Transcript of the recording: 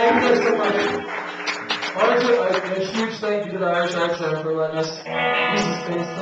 Thank you so much. A huge thank you to the Irish Arts Center for letting us.